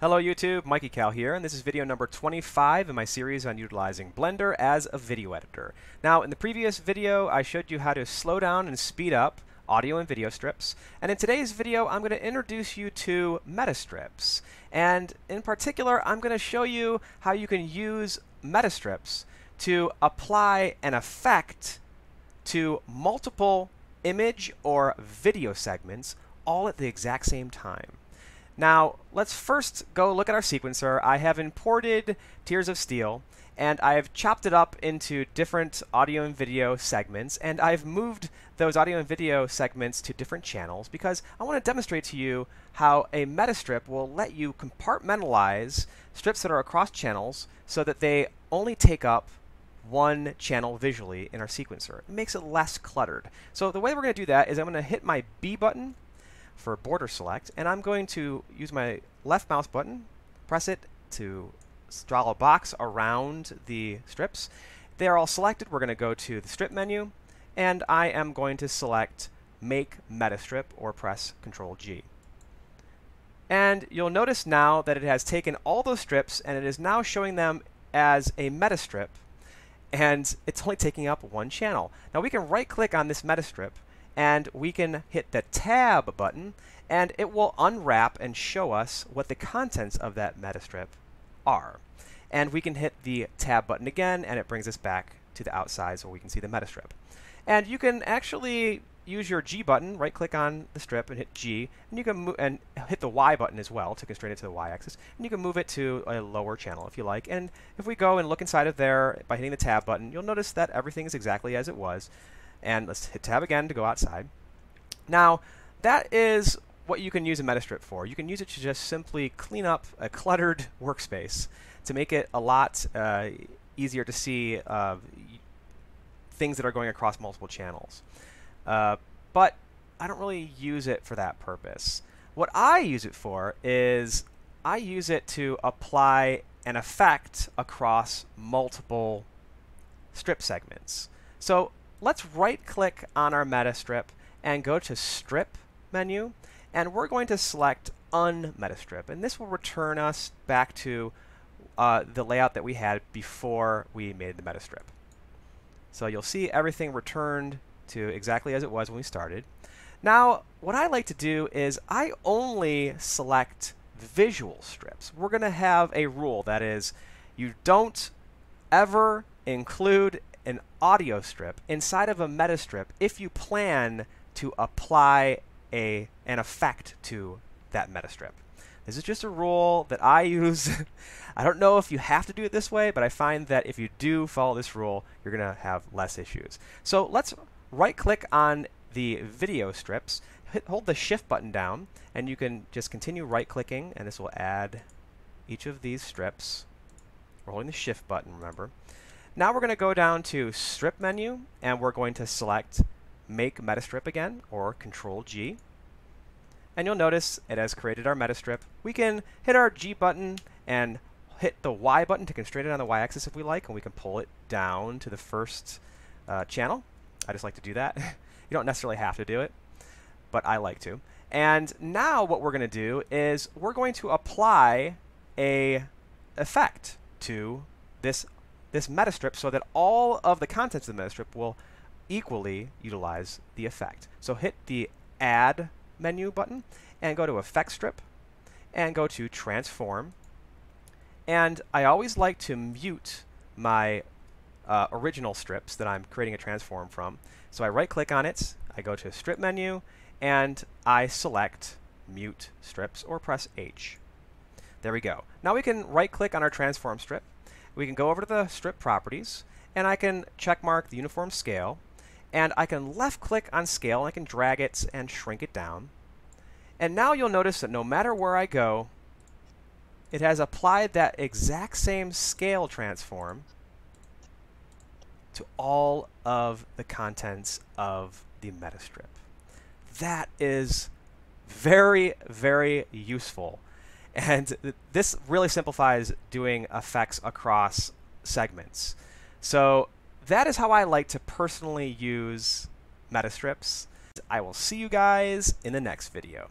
Hello YouTube, Mikeycal here, and this is video number 25 in my series on utilizing Blender as a video editor. Now, in the previous video, I showed you how to slow down and speed up audio and video strips, and in today's video, I'm going to introduce you to metastrips. And in particular, I'm going to show you how you can use metastrips to apply an effect to multiple image or video segments all at the exact same time. Now, let's first go look at our sequencer. I have imported Tears of Steel, and I've chopped it up into different audio and video segments, and I've moved those audio and video segments to different channels because I want to demonstrate to you how a metastrip will let you compartmentalize strips that are across channels so that they only take up one channel visually in our sequencer. It makes it less cluttered. So the way we're going to do that is I'm going to hit my B button for border select, and I'm going to use my left mouse button, press it to draw a box around the strips. They are all selected. We're going to go to the strip menu, and I am going to select Make Metastrip or press Control G. And you'll notice now that it has taken all those strips and it is now showing them as a metastrip, and it's only taking up one channel. Now we can right click on this metastrip and we can hit the tab button and it will unwrap and show us what the contents of that metastrip are. And we can hit the tab button again and it brings us back to the outside so we can see the metastrip. And you can actually use your G button, right click on the strip and hit G, and you can move and hit the Y button as well to constrain it to the Y axis, and you can move it to a lower channel if you like. And if we go and look inside of there by hitting the tab button, you'll notice that everything is exactly as it was. And let's hit tab again to go outside. Now, that is what you can use a metastrip for. You can use it to just simply clean up a cluttered workspace to make it a lot uh, easier to see uh, things that are going across multiple channels. Uh, but I don't really use it for that purpose. What I use it for is I use it to apply an effect across multiple strip segments. So let's right click on our meta strip and go to strip menu and we're going to select unmetastrip and this will return us back to uh, the layout that we had before we made the metastrip. So you'll see everything returned to exactly as it was when we started. Now what I like to do is I only select visual strips. We're going to have a rule that is you don't ever include an audio strip inside of a meta strip if you plan to apply a an effect to that meta strip. This is just a rule that I use. I don't know if you have to do it this way, but I find that if you do follow this rule, you're going to have less issues. So let's right click on the video strips, hit, hold the shift button down, and you can just continue right clicking, and this will add each of these strips. We're holding the shift button, remember. Now we're going to go down to strip menu and we're going to select make metastrip again or control G. And you'll notice it has created our metastrip. We can hit our G button and hit the Y button to constrain it on the Y axis if we like and we can pull it down to the first uh, channel. I just like to do that. you don't necessarily have to do it, but I like to. And now what we're going to do is we're going to apply a effect to this this metastrip so that all of the contents of the metastrip will equally utilize the effect. So hit the Add menu button and go to Effect Strip and go to Transform. And I always like to mute my uh, original strips that I'm creating a transform from. So I right click on it, I go to Strip menu, and I select Mute Strips or press H. There we go. Now we can right click on our transform strip we can go over to the strip properties and I can check mark the uniform scale and I can left click on scale and I can drag it and shrink it down. And now you'll notice that no matter where I go, it has applied that exact same scale transform to all of the contents of the metastrip. That is very, very useful and this really simplifies doing effects across segments. So that is how I like to personally use metastrips. I will see you guys in the next video.